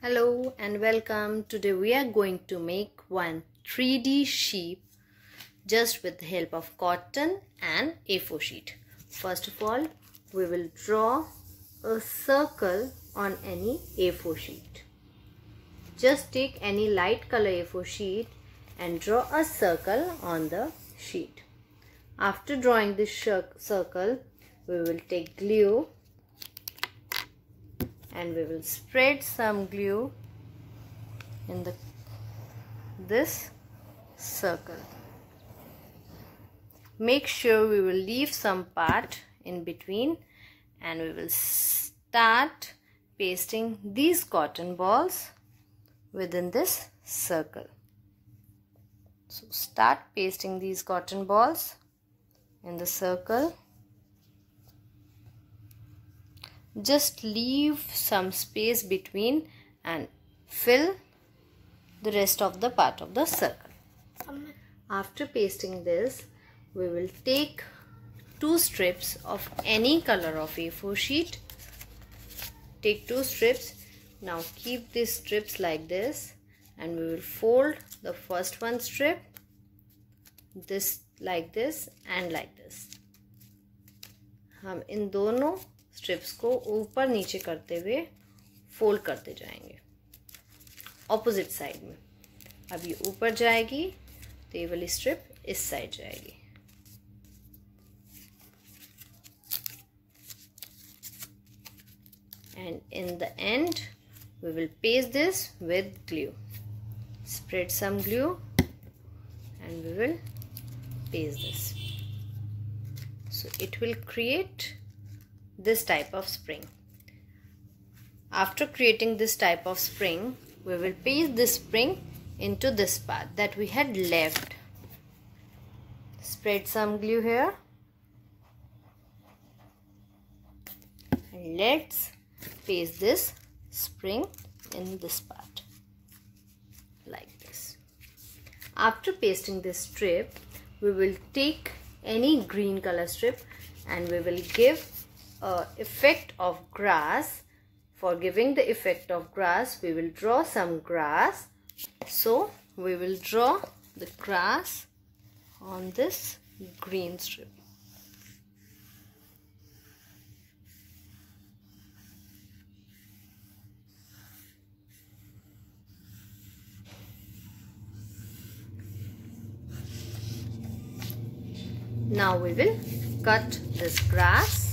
Hello and welcome. Today we are going to make one 3D sheep just with the help of cotton and A4 sheet. First of all, we will draw a circle on any A4 sheet. Just take any light color A4 sheet and draw a circle on the sheet. After drawing this circle, we will take glue and we will spread some glue in the this circle. Make sure we will leave some part in between and we will start pasting these cotton balls within this circle. So start pasting these cotton balls in the circle just leave some space between and fill the rest of the part of the circle after pasting this we will take two strips of any color of A4 sheet take two strips now keep these strips like this and we will fold the first one strip this like this and like this हम इन दोनों strips को ऊपर नीचे करते हुए fold करते जाएँगे। Opposite side में। अब ये ऊपर जाएगी तो ये वाली स्ट्रिप इस साइड जाएगी। And in the end we will paste this with glue spread some glue and we will paste this so it will create this type of spring. After creating this type of spring, we will paste this spring into this part that we had left. Spread some glue here. And let's paste this spring in this part like this. After pasting this strip, we will take any green color strip and we will give uh, effect of grass. For giving the effect of grass we will draw some grass. So we will draw the grass on this green strip. Now we will cut this grass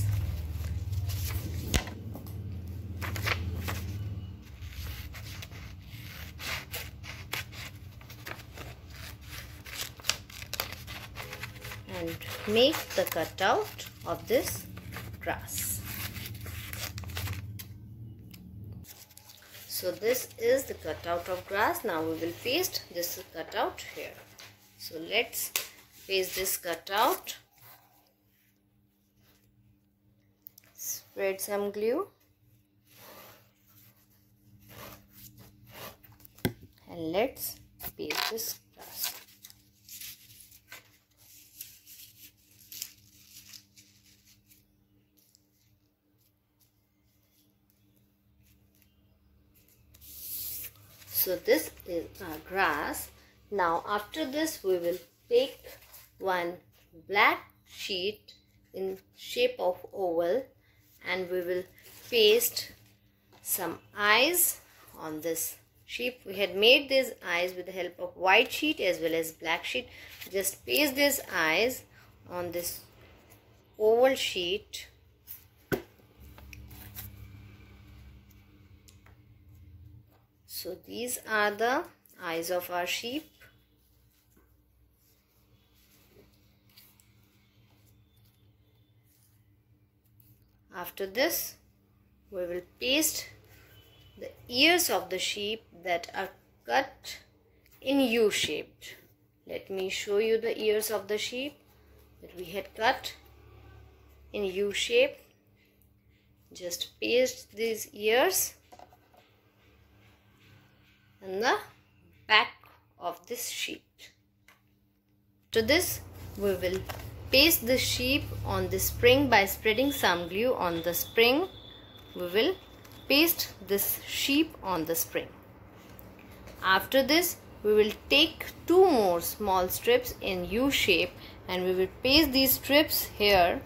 and make the cutout of this grass. So this is the cutout of grass. Now we will paste this cutout here. So let's paste this cutout. Spread some glue. And let's paste this so this is our grass. Now after this we will take one black sheet in shape of oval and we will paste some eyes on this sheep we had made these eyes with the help of white sheet as well as black sheet. Just paste these eyes on this oval sheet so these are the eyes of our sheep. After this we will paste the ears of the sheep that are cut in U shaped let me show you the ears of the sheep that we had cut in U shape just paste these ears and the back of this sheet. To this we will paste the sheep on the spring by spreading some glue on the spring. We will paste this sheep on the spring. After this, we will take two more small strips in U shape and we will paste these strips here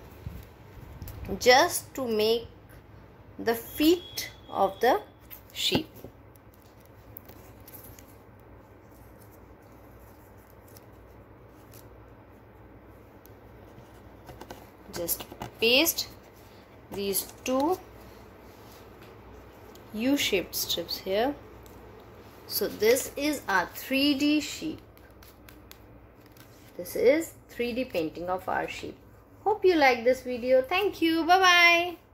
just to make the feet of the sheep. Just paste these two U-shaped strips here. So this is our 3D sheep. This is 3D painting of our sheep. Hope you like this video. Thank you. Bye-bye.